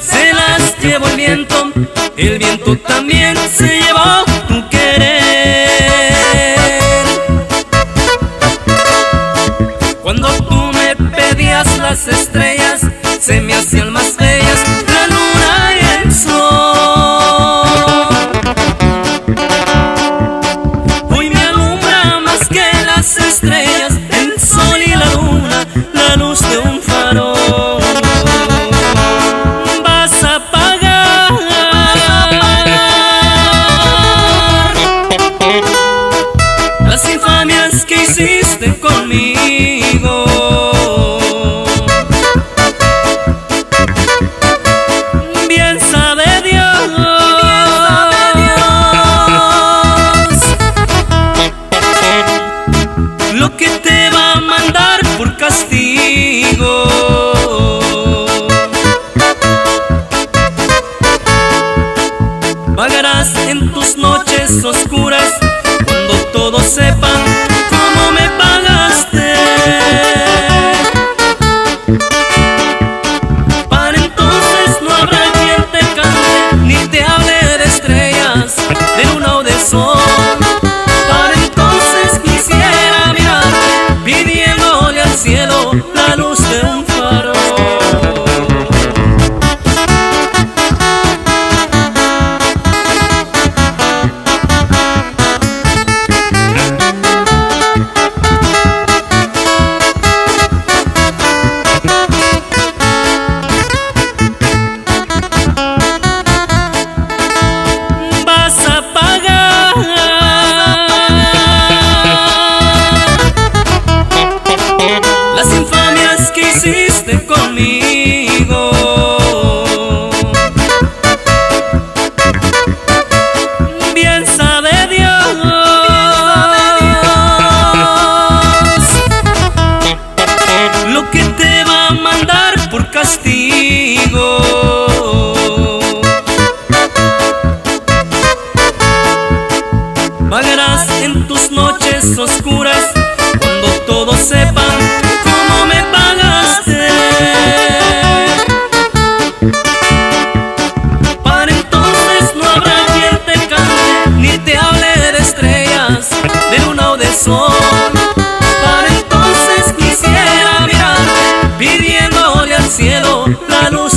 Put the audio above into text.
se las llevó el viento, el viento también se llevó tu querer. Cuando tú me pedías las estrellas, se me hacía el más infamias que hiciste conmigo. Bien sabe Dios lo que te va a mandar por castigo. Pagarás en tus noches oscuras cuando todo sepa hiciste conmigo. já não